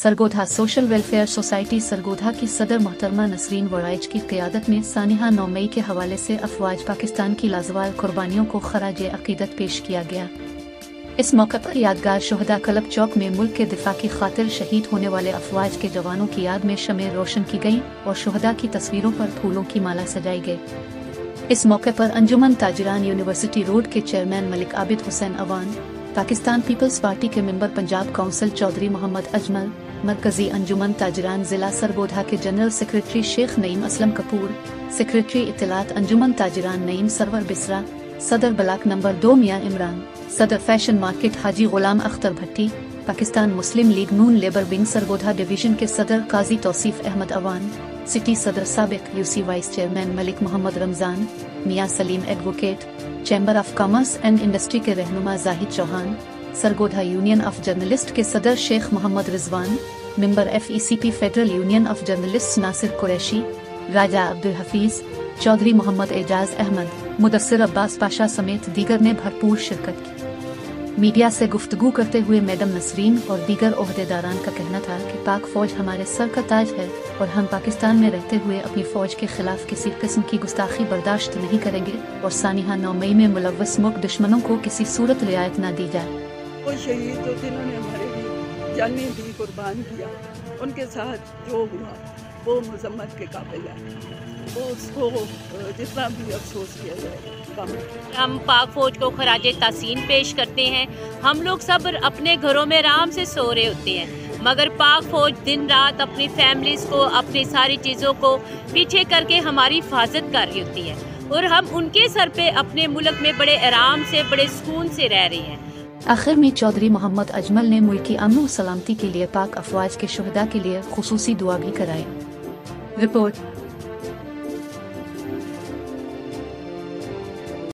Sargodha social welfare society Sargodha की सदर मोहतरमा नसरीन वराइज की क्यादत में सानिहा नौ मई के हवाले से अफवाज पाकिस्तान की लाजवाल कुर्बानियों को खराज अकीदत पेश किया गया। इस मौके पर यादगार शहदा क्लब चौक में मुल्क के दिफा की खातिर शहीद होने वाले अफवाज के जवानों की याद में शमें रोशन की गई और शहदा की तस्वीरों पर फूलों की माला सजाई गई। इस मौके पर अंजुमन ताजरान यूनिवर्सिटी रोड के chairman Malik Abid Hussain Awan Pakistan peoples party के मेंबर पंजाब काउंसिल चौधरी मोहम्मद अजमल, मरकजी अंजुमन ताजरान जिला सरगोधा के general secretary Sheikh Naeem Aslam Kapoor, secretary इतलात Anjuman ताजरान Naeem Sarwar Bisra, सदर ब्लाक नंबर दो मियाँ इमरान, सदर fashion market Haji Ghulam Akhtar Bhatti, Pakistan Muslim League Noon labour wing Sargodha division के सदर Qazi Tauseef Ahmad Awan, city सदर सबक UC vice chairman Malik Mohammad Ramzan, Mian Saleem advocate chamber of commerce and industry के रहनुमा Zahid Chauhan Sargodha union of journalist के सदर Sheikh Mohammad Rizwan member F E C P federal union of journalist Nasir Qureshi Raja Abdul Hafeez Chaudhry Mohammad Ejaz Ahmed Mudassar Abbas Pasha समेत दीगर ने भरपूर शिरकत की। मीडिया से गुफ्तगू करते हुए मैडम नसरीन और दीगर अहदेदारान का कहना था कि पाक फौज हमारे सर का ताज है और हम पाकिस्तान में रहते हुए अपनी फौज के खिलाफ किसी किस्म की गुस्ताखी बर्दाश्त नहीं करेंगे और सानिहा नौ मई में मुलवस मुख दुश्मनों को किसी सूरत रियायत न दी जाए। शहीद जिन्होंने हमारे लिए कुर्बान किया। उनके साथ जो हुआ वो मजम्मत के काबिल है। वो उसको जितना भी अफसोस किया जाए हम पाक फौज को खराज तहसीन पेश करते हैं। हम लोग सब अपने घरों में आराम से सो रहे होते हैं। मगर पाक फौज दिन रात अपनी फैमिलीज़ को अपनी सारी चीज़ों को पीछे करके हमारी हिफाजत कर रही होती है। और हम उनके सर पे अपने मुल्क में बड़े आराम से बड़े सुकून से रह रहे हैं। आखिर में चौधरी मोहम्मद अजमल ने मुल्क की अमन सलामती के लिए पाक अफवाज के शहदा के लिए खसूसी दुआ भी कराई। the boat.